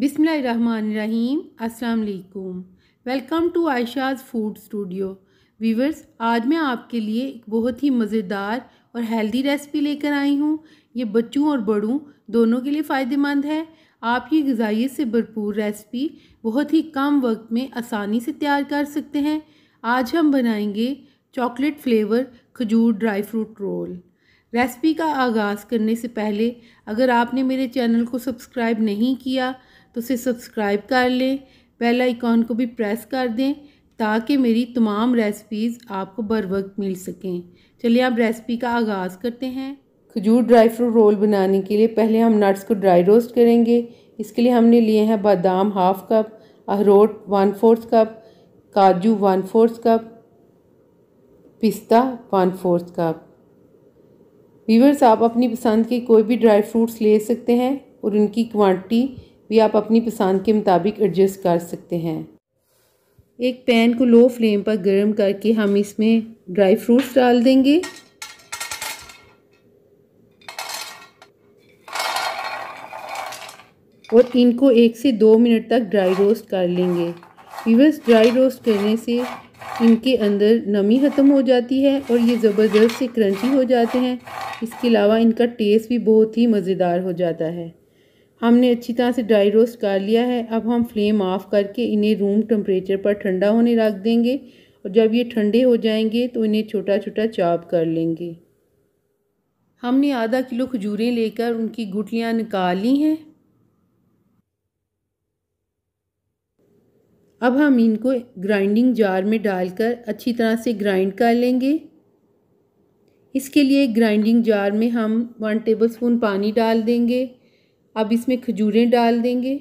अस्सलाम वालेकुम welcome to Ayesha's food studio. Viewers आज मैं आपके लिए एक बहुत ही मज़ेदार और हेल्दी रेसिपी लेकर आई हूँ। ये बच्चों और बड़ों दोनों के लिए फ़ायदेमंद है। आप ये गजाइत से भरपूर रेसिपी बहुत ही कम वक्त में आसानी से तैयार कर सकते हैं। आज हम बनाएँगे चॉकलेट फ्लेवर खजूर ड्राई फ्रूट रोल। रेसिपी का आगाज़ करने से पहले, अगर आपने मेरे चैनल को सब्सक्राइब नहीं किया तो उसे सब्सक्राइब कर लें बेल आइकॉन को भी प्रेस कर दें, ताकि मेरी तमाम रेसिपीज़ आपको बर वक्त मिल सकें। चलिए आप रेसिपी का आगाज़ करते हैं। खजूर ड्राई फ्रूट रोल बनाने के लिए पहले हम नट्स को ड्राई रोस्ट करेंगे। इसके लिए हमने लिए हैं बादाम हाफ़ कप अखरोट वन फोर्थ कप काजू वन फोर्थ कप पिस्ता वन फोर्थ कप वीवर्स आप अपनी पसंद के कोई भी ड्राई फ्रूट्स ले सकते हैं और उनकी क्वांटिटी भी आप अपनी पसंद के मुताबिक एडजस्ट कर सकते हैं। एक पैन को लो फ्लेम पर गर्म करके हम इसमें ड्राई फ्रूट्स डाल देंगे। और इनको एक से दो मिनट तक ड्राई रोस्ट कर लेंगे। वीवर्स ड्राई रोस्ट करने से इनके अंदर नमी ख़त्म हो जाती है और ये ज़बरदस्त से क्रंची हो जाते हैं। इसके अलावा इनका टेस्ट भी बहुत ही मज़ेदार हो जाता है। हमने अच्छी तरह से ड्राई रोस्ट कर लिया है। अब हम फ्लेम ऑफ़ करके इन्हें रूम टेम्परेचर पर ठंडा होने रख देंगे और जब ये ठंडे हो जाएँगे तो इन्हें छोटा छोटा चॉप कर लेंगे। हमने आधा किलो खजूरें लेकर उनकी गुटलियाँ निकाल ली हैं। अब हम इनको ग्राइंडिंग जार में डालकर अच्छी तरह से ग्राइंड कर लेंगे। इसके लिए ग्राइंडिंग जार में हम वन टेबलस्पून पानी डाल देंगे। अब इसमें खजूरें डाल देंगे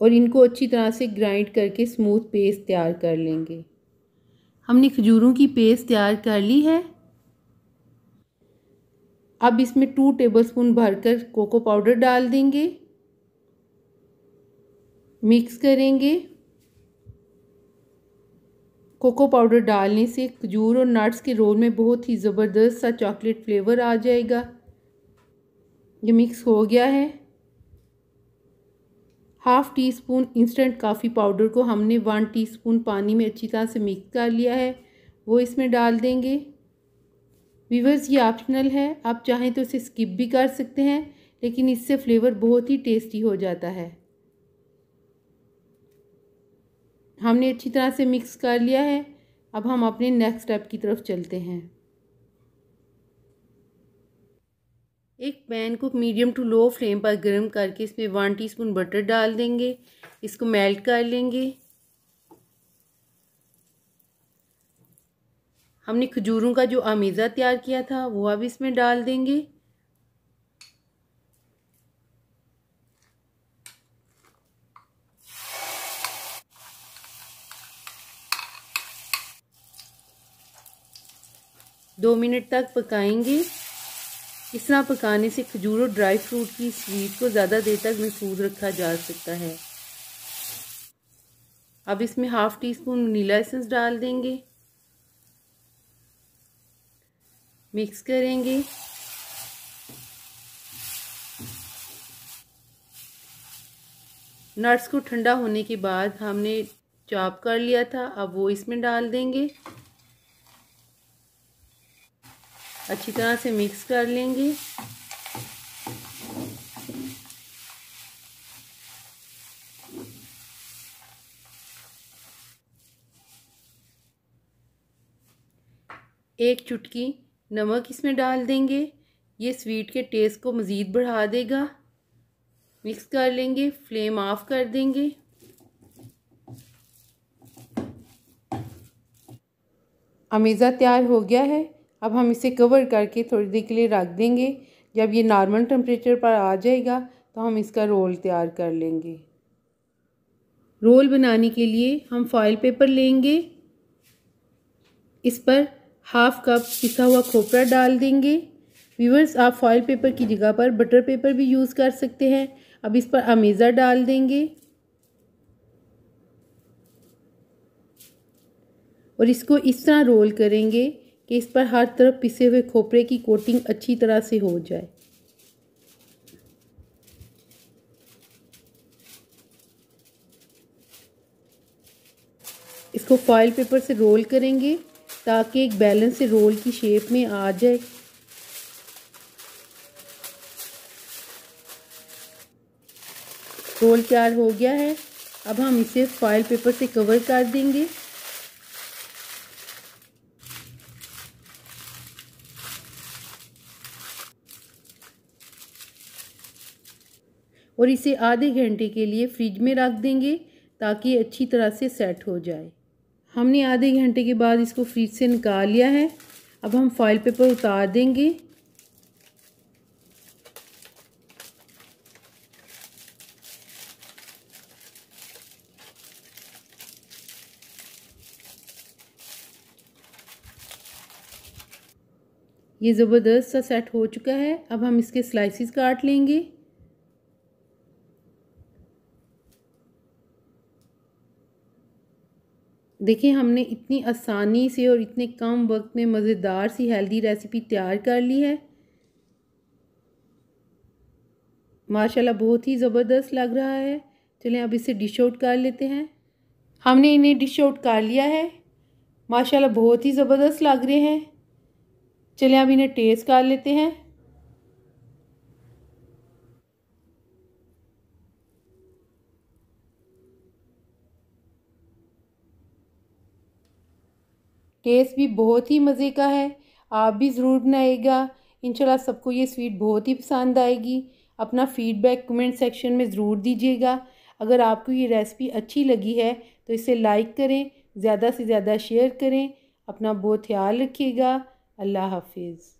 और इनको अच्छी तरह से ग्राइंड करके स्मूथ पेस्ट तैयार कर लेंगे। हमने खजूरों की पेस्ट तैयार कर ली है। अब इसमें टू टेबलस्पून भरकर कोको पाउडर डाल देंगे। मिक्स करेंगे। कोको पाउडर डालने से खजूर और नट्स के रोल में बहुत ही ज़बरदस्त सा चॉकलेट फ्लेवर आ जाएगा। ये मिक्स हो गया है half teaspoon instant coffee powder को हमने वन टीस्पून पानी में अच्छी तरह से मिक्स कर लिया है। वो इसमें डाल देंगे। वीवर्स ये ऑप्शनल है। आप चाहें तो इसे स्किप भी कर सकते हैं, लेकिन इससे फ्लेवर बहुत ही टेस्टी हो जाता है। हमने अच्छी तरह से मिक्स कर लिया है। अब हम अपने नेक्स्ट स्टेप की तरफ़ चलते हैं। एक पैन को मीडियम टू लो फ्लेम पर गर्म करके इसमें वन टीस्पून बटर डाल देंगे। इसको मेल्ट कर लेंगे। हमने खजूरों का जो अमीज़ा तैयार किया था, वो अब इसमें डाल देंगे। दो मिनट तक पकाएँगे। इस तरह पकाने से खजूर और ड्राई फ्रूट की स्वीट को ज़्यादा देर तक महफूज रखा जा सकता है। अब इसमें half teaspoon vanilla essence डाल देंगे। मिक्स करेंगे। नट्स को ठंडा होने के बाद हमने चॉप कर लिया था, अब वो इसमें डाल देंगे। अच्छी तरह से मिक्स कर लेंगे। एक चुटकी नमक इसमें डाल देंगे। ये स्वीट के टेस्ट को मज़ीद बढ़ा देगा। मिक्स कर लेंगे, फ्लेम ऑफ़ कर देंगे। अमीज़ा तैयार हो गया है। अब हम इसे कवर करके थोड़ी देर के लिए रख देंगे। जब ये नॉर्मल टेम्परेचर पर आ जाएगा तो हम इसका रोल तैयार कर लेंगे। रोल बनाने के लिए हम फॉइल पेपर लेंगे। इस पर हाफ़ कप पिसा हुआ खोपरा डाल देंगे। व्यूवर्स आप फॉइल पेपर की जगह पर बटर पेपर भी यूज़ कर सकते हैं। अब इस पर अमेज़ा डाल देंगे। और इसको इस तरह रोल करेंगे। कि इस पर हर तरफ़ पिसे हुए खोपरे की कोटिंग अच्छी तरह से हो जाए। इसको फॉइल पेपर से रोल करेंगे ताकि एक बैलेंस से रोल की शेप में आ जाए। रोल तैयार हो गया है। अब हम इसे फॉइल पेपर से कवर कर देंगे। और इसे आधे घंटे के लिए फ्रिज में रख देंगे ताकि अच्छी तरह से सेट हो जाए। हमने आधे घंटे के बाद इसको फ्रिज से निकाल लिया है। अब हम फ़ाइल पेपर उतार देंगे। ये ज़बरदस्त सा सेट हो चुका है। अब हम इसके स्लाइसिस काट लेंगे। देखिए, हमने इतनी आसानी से और इतने कम वक्त में मज़ेदार सी हेल्दी रेसिपी तैयार कर ली है। माशाल्लाह, बहुत ही ज़बरदस्त लग रहा है। चलें, अब इसे डिश आउट कर लेते हैं। हमने इन्हें डिश आउट कर लिया है। माशाल्लाह, बहुत ही ज़बरदस्त लग रहे हैं। चलें, अब इन्हें टेस्ट कर लेते हैं। टेस्ट भी बहुत ही मज़े का है। आप भी ज़रूर बनाएगा इंशाल्लाह सबको ये स्वीट बहुत ही पसंद आएगी। अपना फ़ीडबैक कमेंट सेक्शन में ज़रूर दीजिएगा। अगर आपको ये रेसिपी अच्छी लगी है तो इसे लाइक करें, ज़्यादा से ज़्यादा शेयर करें। अपना बहुत ख्याल रखिएगा। अल्लाह हाफिज़।